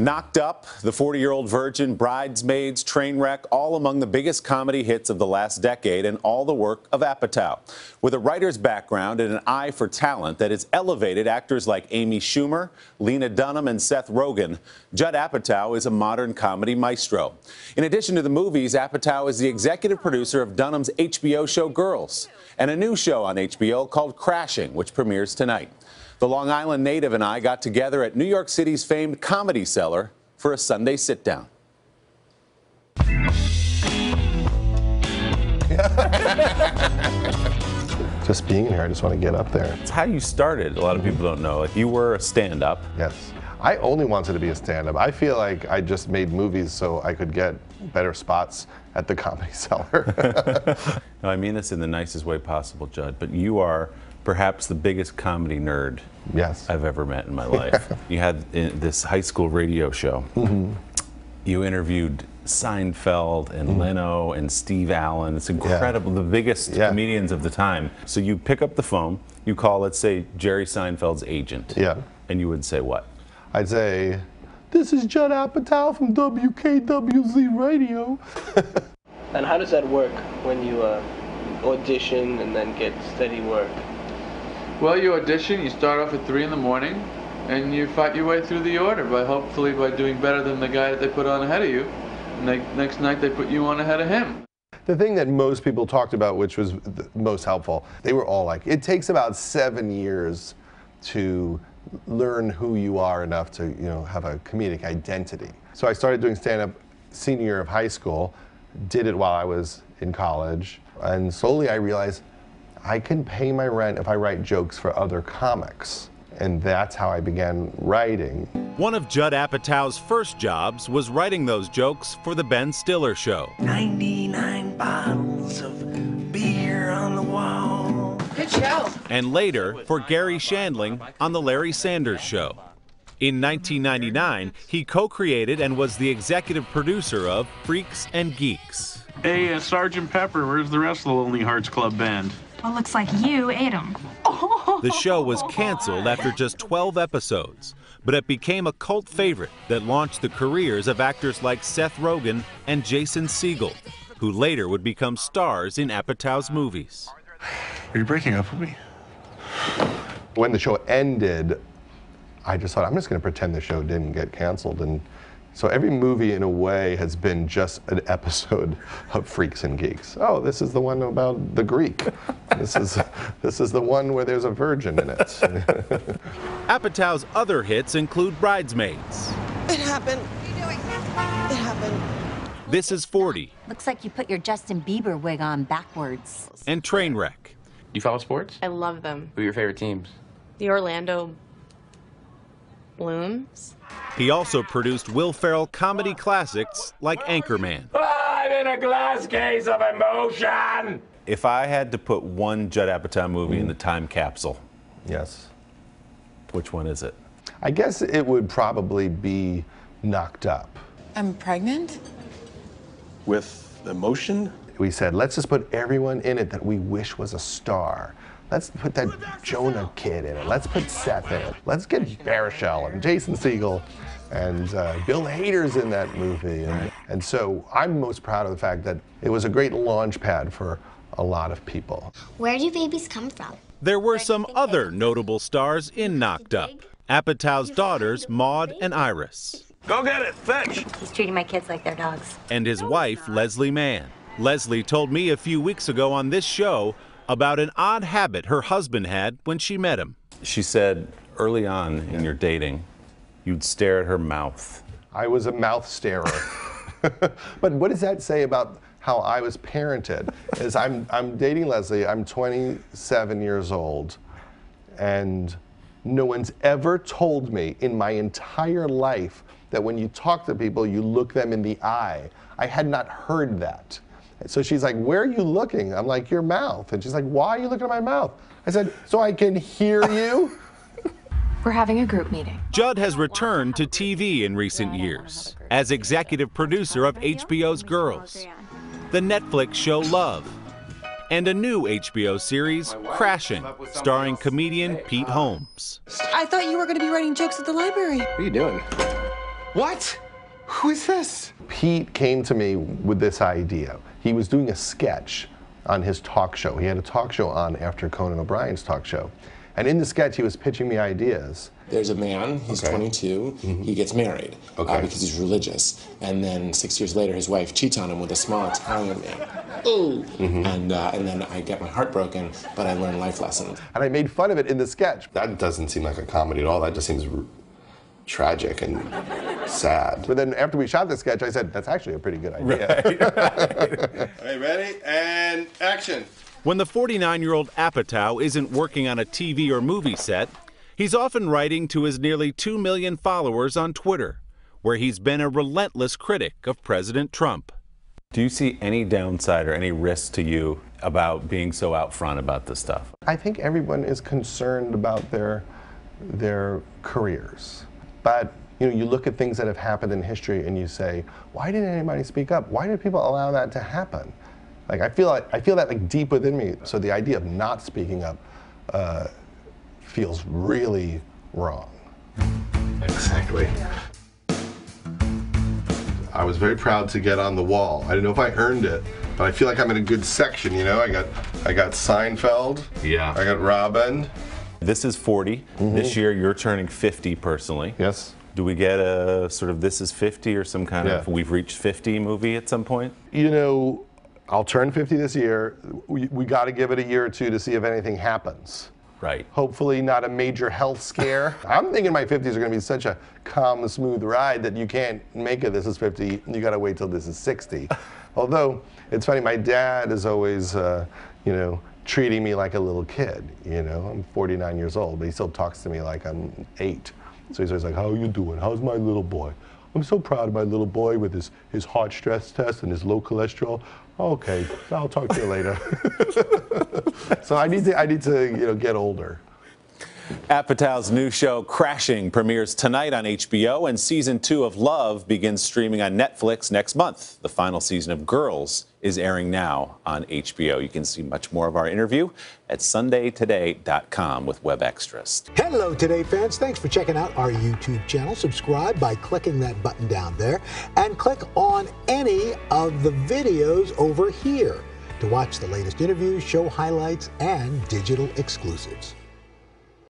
Knocked Up, The 40 Year Old Virgin, Bridesmaids, Trainwreck, all among the biggest comedy hits of the last decade and all the work of Apatow. With a writer's background and an eye for talent that has elevated actors like Amy Schumer, Lena Dunham, and Seth Rogen, Judd Apatow is a modern comedy maestro. In addition to the movies, Apatow is the executive producer of Dunham's HBO show Girls and a new show on HBO called Crashing, which premieres tonight. The Long Island native and I got together at New York City's famed Comedy Cellar for a Sunday sit down. just being here, I just want to get up there. It's how you started. A lot of people don't know. Like you were a stand up. Yes. I only wanted to be a stand up. I feel like I just made movies so I could get better spots at the comedy cellar. no, I mean this in the nicest way possible, Judd, but you are perhaps the biggest comedy nerd yes. I've ever met in my life. you had uh, this high school radio show. Mm-hmm. You interviewed Seinfeld and mm-hmm. Leno and Steve Allen. It's incredible, yeah. the biggest yeah. comedians of the time. So you pick up the phone, you call, let's say, Jerry Seinfeld's agent. Yeah. And you would say what? I'd say, This is Judd Apatow from WKWZ Radio. and how does that work when you uh, audition and then get steady work? Well, you audition, you start off at 3 in the morning, and you fight your way through the order by hopefully by doing better than the guy that they put on ahead of you. And next night they put you on ahead of him. The thing that most people talked about, which was most helpful, they were all like, it takes about seven years to learn who you are enough to you know have a comedic identity. So I started doing stand-up senior year of high school, did it while I was in college, and slowly I realized I can pay my rent if I write jokes for other comics. And that's how I began writing. One of Judd Apatow's first jobs was writing those jokes for The Ben Stiller Show. 99 bottles of beer on the wall. Good show. And later for Garry Shandling on The Larry Sanders Show. In 1999, he co created and was the executive producer of Freaks and Geeks. Hey, uh, Sergeant Pepper, where's the rest of the Lonely Hearts Club Band? Well, looks like you ate them. The show was canceled after just 12 episodes, but it became a cult favorite that launched the careers of actors like Seth Rogen and Jason Segel, who later would become stars in Apatow's movies. Are you breaking up with me? When the show ended, I just thought, I'm just going to pretend the show didn't get canceled and so every movie, in a way, has been just an episode of Freaks and Geeks. Oh, this is the one about the Greek. this is this is the one where there's a virgin in it. Apatow's other hits include Bridesmaids. It happened. What are you doing? It happened. This is 40. Looks like you put your Justin Bieber wig on backwards. And Trainwreck. Do you follow sports? I love them. Who are your favorite teams? The Orlando Blooms. He also produced Will Ferrell comedy classics like Anchorman. I'm in a glass case of emotion. If I had to put one Judd Apatow movie mm. in the time capsule, yes, which one is it? I guess it would probably be Knocked Up. I'm pregnant. With emotion? We said, let's just put everyone in it that we wish was a star. Let's put that Jonah kid in it. Let's put Seth in it. Let's get Baruchel and Jason Segel and uh, Bill Hader's in that movie. And, and so I'm most proud of the fact that it was a great launch pad for a lot of people. Where do babies come from? There were some other notable stars in Knocked Up. Apatow's daughters, Maud and Iris. Go get it, fetch. He's treating my kids like they're dogs. And his wife, Leslie Mann. Leslie told me a few weeks ago on this show about an odd habit her husband had when she met him. She said early on in your dating, you'd stare at her mouth. I was a mouth starer. but what does that say about how I was parented? Is I'm I'm dating Leslie. I'm 27 years old, and no one's ever told me in my entire life that when you talk to people, you look them in the eye. I had not heard that. So she's like, Where are you looking? I'm like, Your mouth. And she's like, Why are you looking at my mouth? I said, So I can hear you. We're having a group meeting. Judd has returned to TV in recent years as executive producer of HBO's Girls, the Netflix show Love, and a new HBO series, Crashing, starring comedian Pete Holmes. I thought you were going to be writing jokes at the library. What are you doing? What? Who is this? Pete came to me with this idea. He was doing a sketch on his talk show. He had a talk show on after Conan O'Brien's talk show. And in the sketch, he was pitching me ideas. There's a man, he's Okay. 22, he gets married uh, Okay. because he's religious. And then six years later, his wife cheats on him with a small Italian man. Ooh. And, uh, and then I get my heart broken, but I learn life lessons. And I made fun of it in the sketch. That doesn't seem like a comedy at all. That just seems r- tragic and sad. But then after we shot the sketch, I said, that's actually a pretty good idea. All right, ready? And action. When the 49 year old Apatow isn't working on a TV or movie set, he's often writing to his nearly 2 million followers on Twitter, where he's been a relentless critic of President Trump. Do you see any downside or any risk to you about being so out front about this stuff? I think everyone is concerned about their their careers. But you know, you look at things that have happened in history and you say, why didn't anybody speak up? Why did people allow that to happen? Like I feel like I feel that like deep within me. So the idea of not speaking up uh, feels really wrong. Exactly. I was very proud to get on the wall. I don't know if I earned it, but I feel like I'm in a good section. You know, I got I got Seinfeld. Yeah. I got Robin. This is 40. This year you're turning 50 personally. Yes. Do we get a sort of this is 50 or some kind of we've reached 50 movie at some point? You know, I'll turn 50 this year. We, we got to give it a year or two to see if anything happens. Right. Hopefully, not a major health scare. I'm thinking my 50s are going to be such a calm, smooth ride that you can't make it. This is 50. You got to wait till this is 60. Although it's funny, my dad is always, uh, you know, treating me like a little kid. You know, I'm 49 years old, but he still talks to me like I'm eight. So he's always like, "How are you doing? How's my little boy?" I'm so proud of my little boy with his, his heart stress test and his low cholesterol. Okay, I'll talk to you later. so I need to I need to you know get older. Apatow's new show, Crashing, premieres tonight on HBO, and season two of Love begins streaming on Netflix next month. The final season of Girls is airing now on HBO. You can see much more of our interview at SundayToday.com with web extras. Hello, Today fans. Thanks for checking out our YouTube channel. Subscribe by clicking that button down there and click on any of the videos over here to watch the latest interviews, show highlights, and digital exclusives.